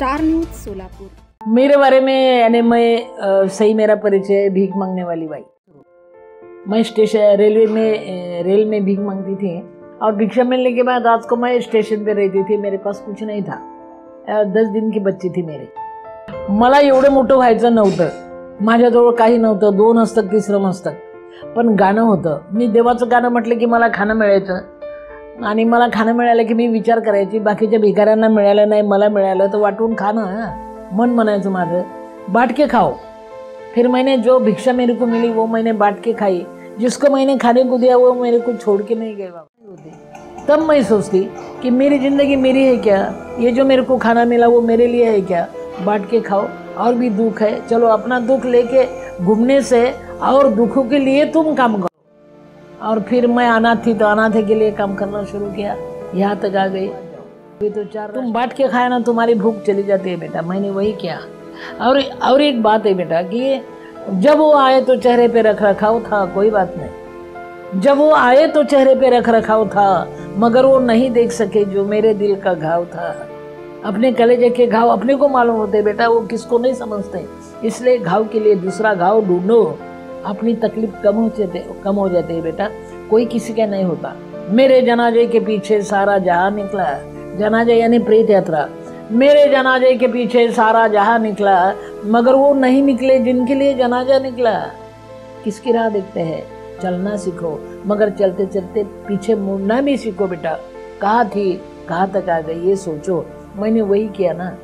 Star news Solapur. मेरे बारे में यानी मैं सही मेरा परिचय भीख मांगने वाली बाई। मैं स्टेशन रेलवे में रेल में भीख मांगती थी। और भिक्षा मिलने के बाद रात को मैं स्टेशन पे रहती थी मेरे पास कुछ नहीं था। दस दिन की बच्ची थी मेरे। मला एवढं मोठं व्हायचं नव्हतं। माझ्याजवळ काही नव्हतं दोन हस्तक तिसरं मस्तक पण गाणं होतं. मी देवाचं गाणं म्हटलं की मला खाणं मिळायचं. आणि मला खाणं मिळालं की मी विचार करायची, बाकीच्या भिकाऱ्यांना मिळालं नाही, मला मिळालं तर वाटून खाणं, हं. मन म्हणायचं माझं. बाट के खाओ. फिर मैंने जो भिक्षा मेरे को मिली, वो मैंने बांट के खाई. जिसको मैंने खाने को दिया, वो मेरे को छोड़ के नहीं गए बाबा तब मैं सोचती कि मेरी ज़िंदगी मेरी है क्या? ये जो मेरे को खाना मिला, वो मेरे लिए है क्या? बांट के खाओ। और भी दुख है। चलो, अपना दुख लेके घूमने से और दुखों के लिए तुम काम करो। और फिर मैं अनाथ थी तो अनाथे के लिए काम करना शुरू किया। यहाँ तक आ गई। अभी तो चार तुम बांट के खाया ना तुम्हारी भूख चली जाती है बेटा। मैंने वही किया। और और एक बात है बेटा कि जब वो आए तो चेहरे पे रख रखाव था कोई बात नहीं। जब वो आए तो चेहरे पे रख रखाव था मगर वो नहीं देख सके जो मेरे दिल का घाव था। अपने कलेजे के घाव अपने को मालूम होते बेटा वो किसको नहीं समझते। इसलिए घाव के लिए दूसरा घाव ढूंढो। अपनी तकलीफ़ कम हो जाते, कम हो जाती है, बेटा। कोई किसी का नहीं होता। मेरे जनाजे के पीछे सारा जहाँ निकला जनाजा यानी प्रेत यात्रा। मेरे जनाजे के पीछे सारा जहाँ निकला मगर वो नहीं निकले जिनके लिए जनाजा निकला किसकी राह देखते हैं? चलना सीखो, मगर चलते चलते पीछे मुड़ना भी सीखो, बेटा। कहाँ थी? कहाँ तक आ गई? ये सोचो। मैंने वही किया ना।